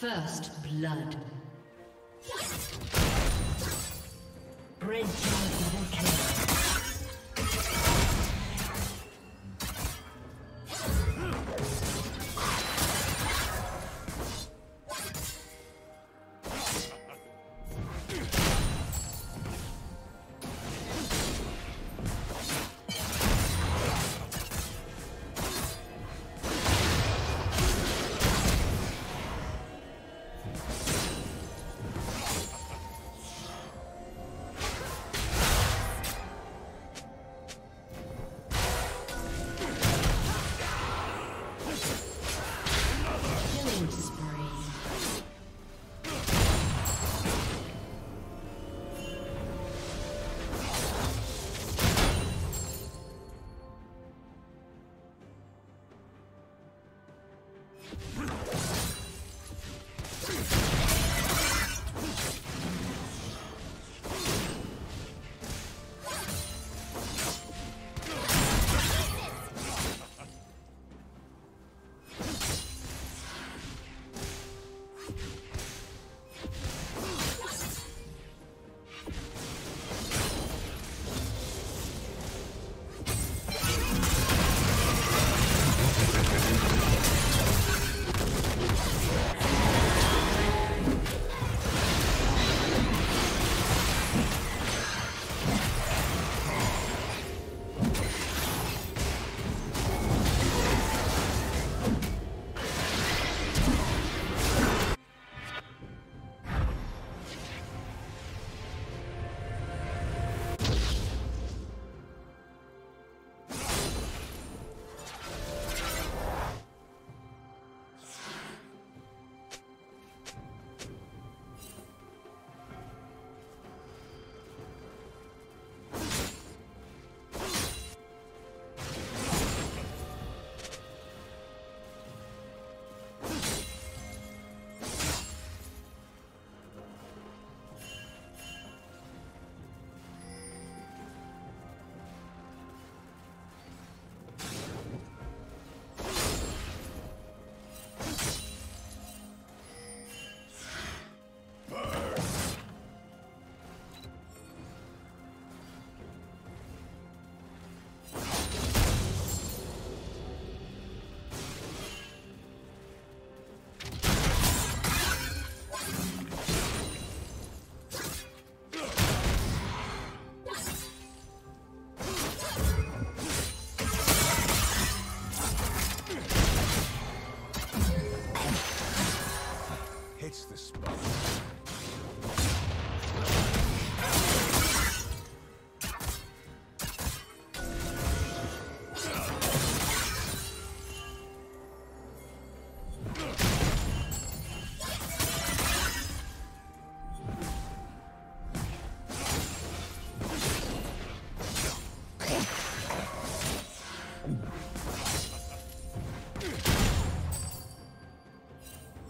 First blood. Team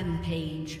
Rampage.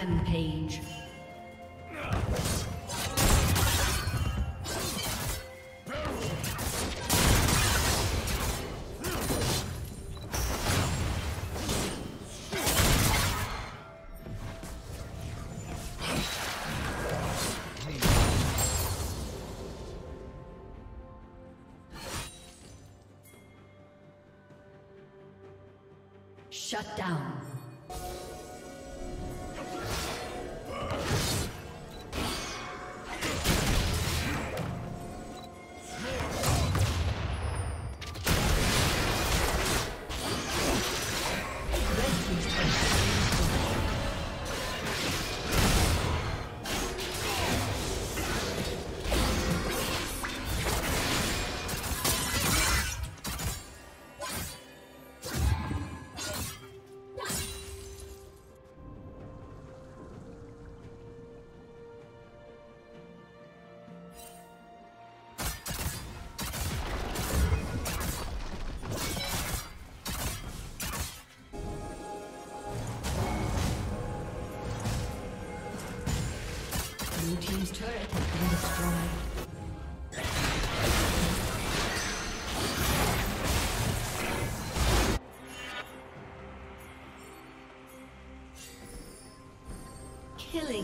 Rampage. Shut down.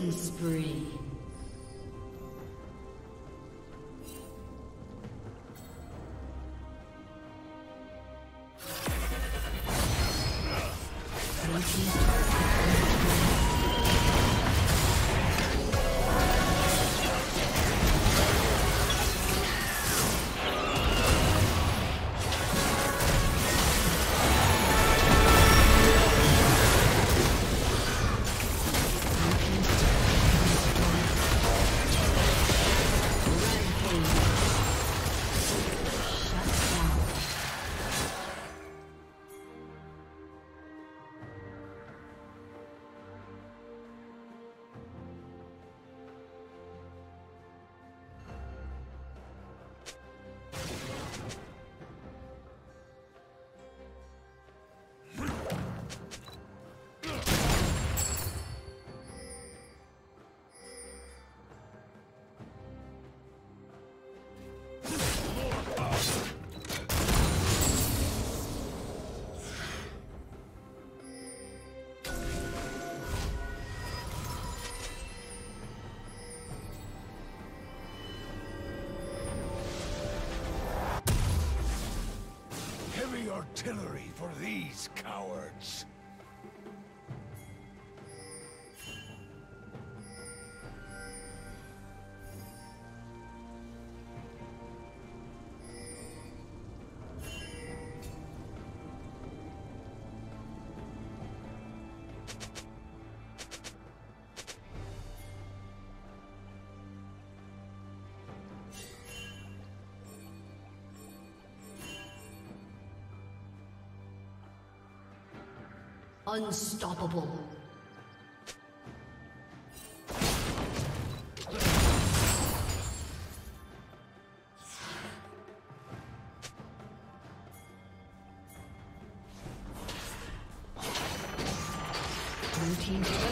Killing spree. Artillery for these cowards! Unstoppable. Blue team's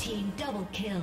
team double kill.